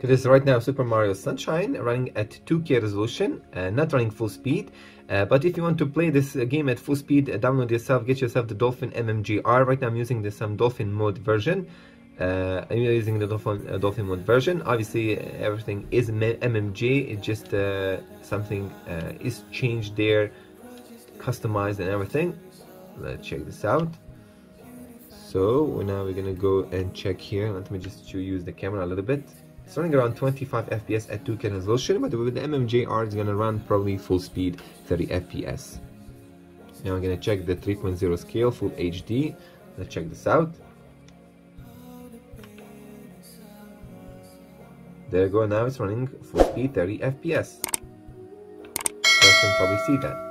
It is right now Super Mario Sunshine running at 2K resolution, uh, not running full speed. Uh, but if you want to play this uh, game at full speed, uh, download yourself, get yourself the Dolphin MMJR. Right now I'm using the some Dolphin mode version. Uh, I'm using the Dolphin, uh, Dolphin mode version. Obviously, everything is MMJ. It's just something is changed there, customized and everything. Let's check this out. So now we're gonna go and check here. Let me just use the camera a little bit. It's running around 25 FPS at 2K resolution, but with the MMJR, it's gonna run probably full speed 30 FPS. Now I'm gonna check the 3.0 scale, full HD. Let's check this out. There you go, now it's running full speed 30 FPS. You can probably see that.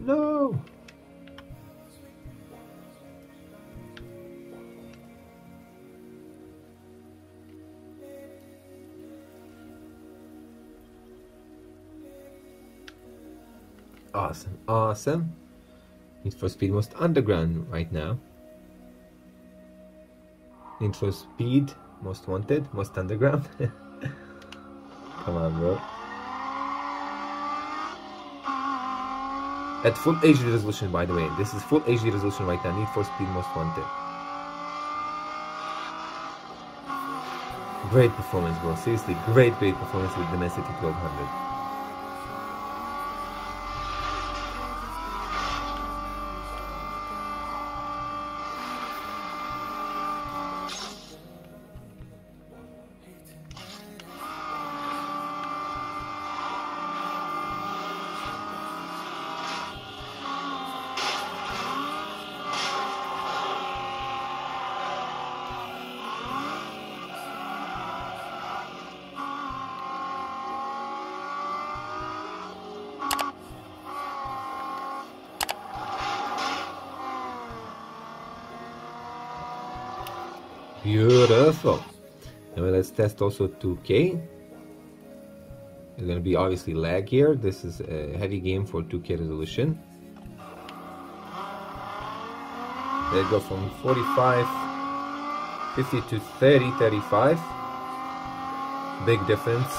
No! Awesome, awesome. Need for Speed Most Underground right now. Need for Speed Most Wanted, Most Underground. Come on, bro. At full HD resolution, by the way. This is full HD resolution right now. Need for Speed Most Wanted. Great performance, bro. Seriously, great, great performance with the Dimensity 1200. Beautiful. Now let's test also 2K. It's going to be obviously lag here. This is a heavy game for 2K resolution. They go from 45, 50 to 30, 35. Big difference.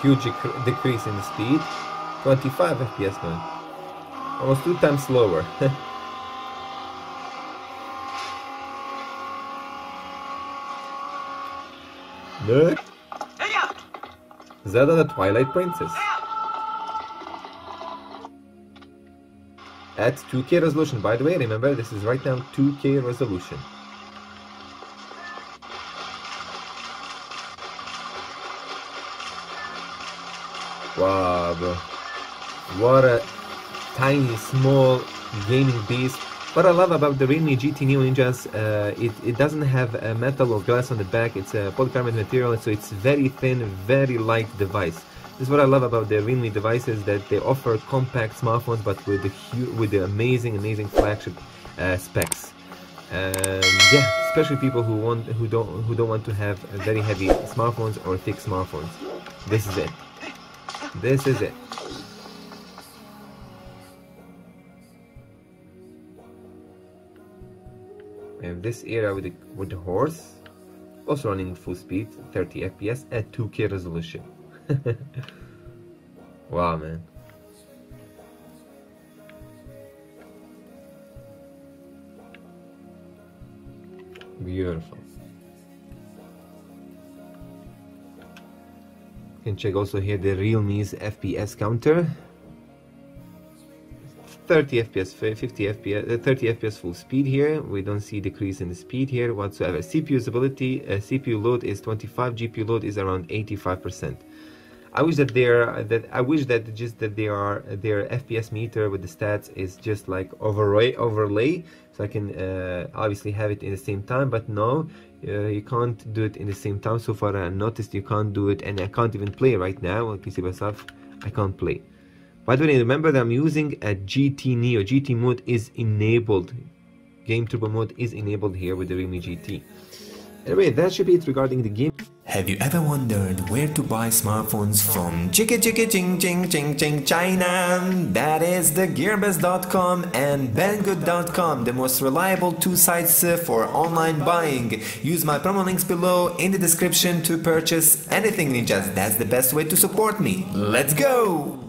Huge decrease in speed. 25 FPS man. Almost two times slower. Look! Zelda the Twilight Princess. At 2K resolution. By the way, remember this is right now 2K resolution. Wow, bro. What a tiny, small gaming beast what I love about the Realme GT Neo Ninjas, uh, it, it doesn't have a metal or glass on the back, it's a polycarbonate material, so it's very thin, very light device. This is what I love about the Realme devices, that they offer compact smartphones, but with the with the amazing, amazing flagship uh, specs. And yeah, especially people who want who don't who don't want to have very heavy smartphones or thick smartphones. This is it. This is it. And this area with the, with the horse also running full speed 30 fps at 2k resolution. Wow man. Beautiful. You can check also here the realme's fps counter 30 fps 50 fps uh, 30 fps full speed here. We don't see decrease in the speed here whatsoever. Cpu usability uh, cpu load is 25 gpu load is around 85 percent. I wish that there that i wish that just that they are their fps meter with the stats is just like overlay overlay so i can uh, obviously have it in the same time but no uh, you can't do it in the same time. So far i noticed you can't do it and i can't even play right now. On pc myself i can't play by the way, remember that I'm using a GT Neo. GT mode is enabled. game turbo mode is enabled here with the Realme GT. Anyway, that should be it regarding the game. Have you ever wondered where to buy smartphones from Chicka Chicka Ching Ching Ching Ching China? That is the Gearbest.com and Banggood.com, the most reliable two sites for online buying. Use my promo links below in the description to purchase anything ninjas. That's the best way to support me. Let's go!